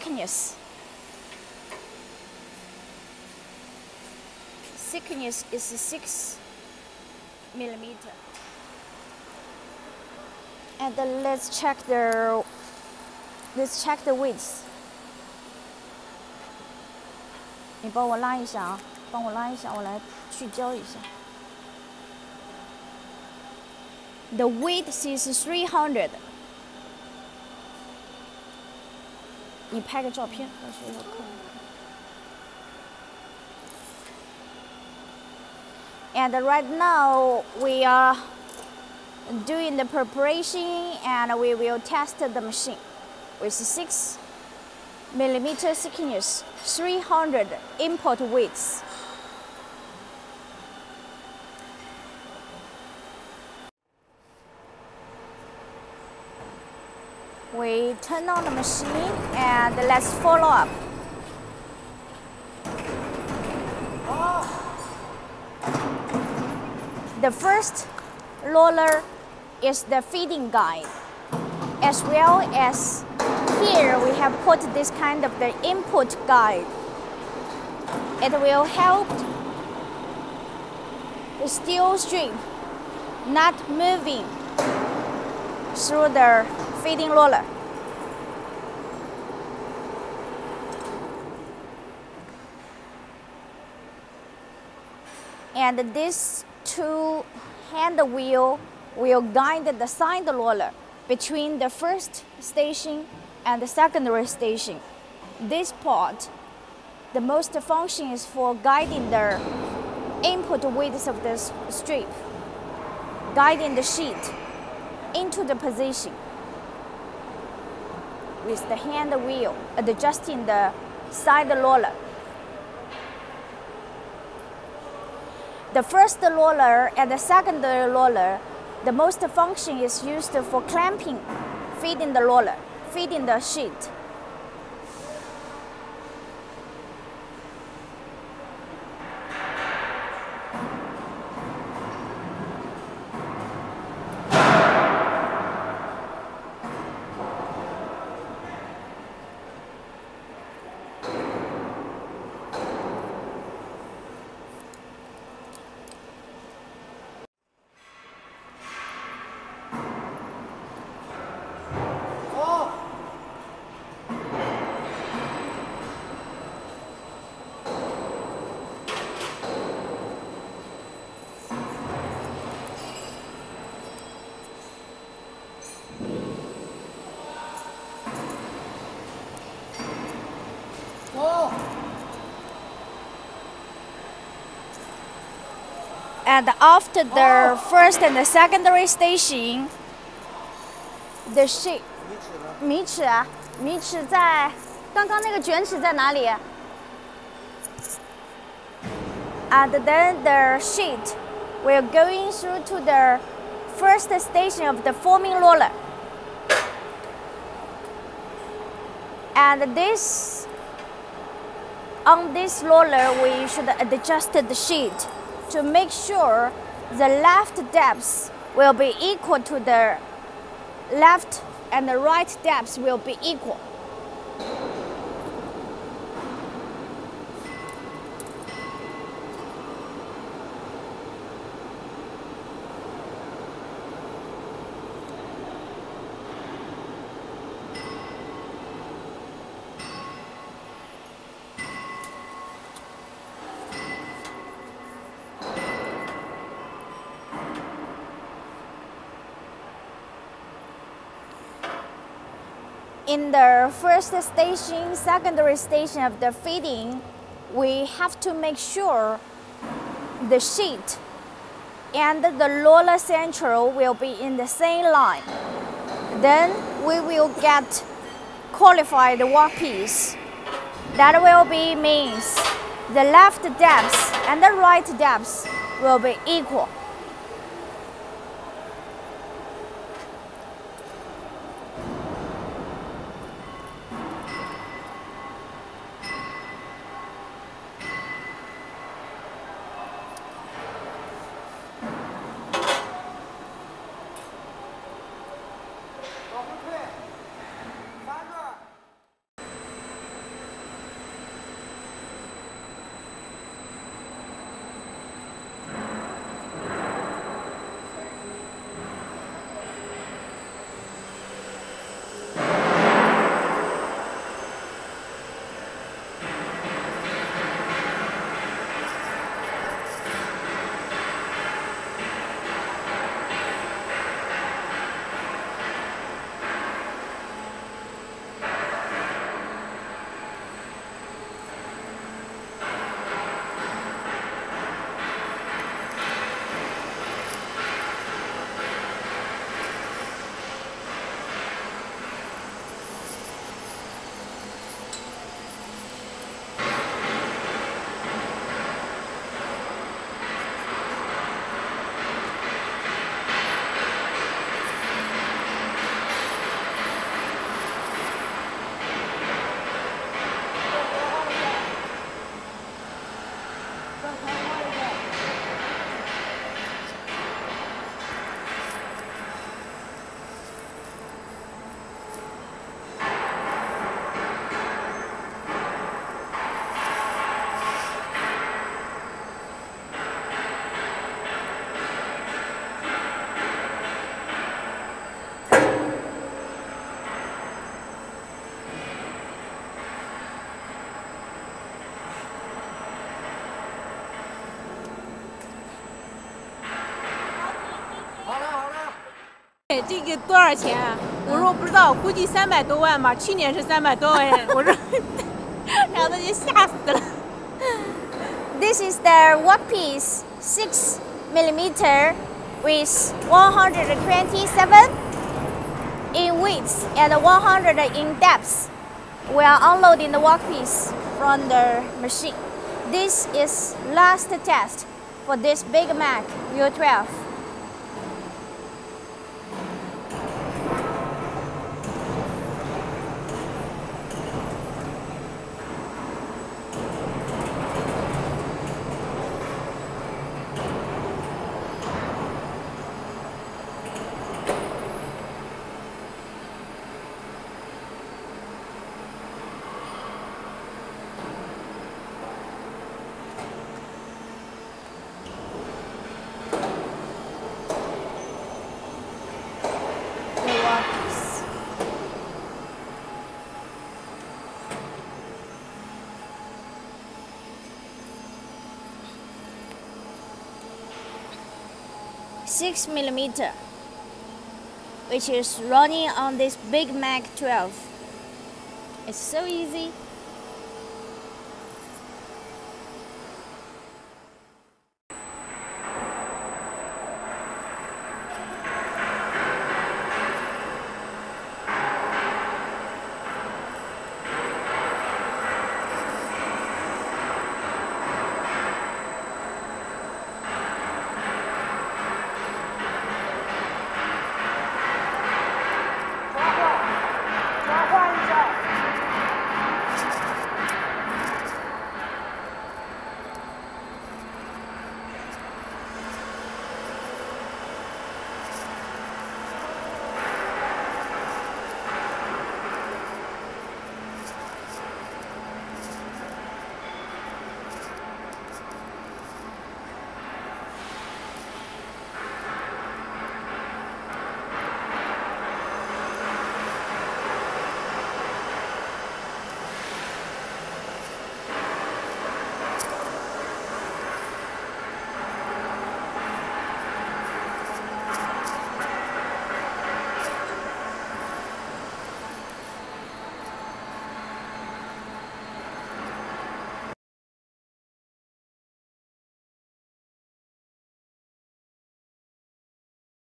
thickness. Thickness is six millimeter. And then let's check the let's check the width. 你帮我拉一下啊，帮我拉一下，我来去焦一下。The width is 300. 你拍个照片，到时候要看。And right now we are doing the preparation and we will test the machine with 6 millimeter thickness, 300 input width. We turn on the machine and let's follow up. The first roller is the feeding guide, as well as here we have put this kind of the input guide. It will help the steel strip not moving through the feeding roller. And this two hand wheel will guide the side roller between the first station and the secondary station. This part, the most function is for guiding the input width of the strip, guiding the sheet into the position with the hand wheel uh, adjusting the side roller. The first roller and the second roller, the most function is used for clamping, feeding the roller, feeding the sheet. And after the first and the secondary station, the sheet 米尺啊，米尺在刚刚那个卷尺在哪里？And then the sheet will going through to the first station of the forming roller. And this, on this roller, we should adjust the sheet to make sure the left depth will be equal to the left and the right depth will be equal. In the first station, secondary station of the feeding, we have to make sure the sheet and the roller central will be in the same line. Then we will get qualified workpiece. That will be means the left depth and the right depth will be equal. 这个多少钱？我说我不知道，估计三百多万吧。去年是三百多万。我说，然后他就吓死了。This is the workpiece, six millimeter, with 127 in width and 100 in depth. We are unloading the workpiece from the machine. This is last test for this Big Mac U12. 6 millimeter, which is running on this Big Mac 12. It's so easy.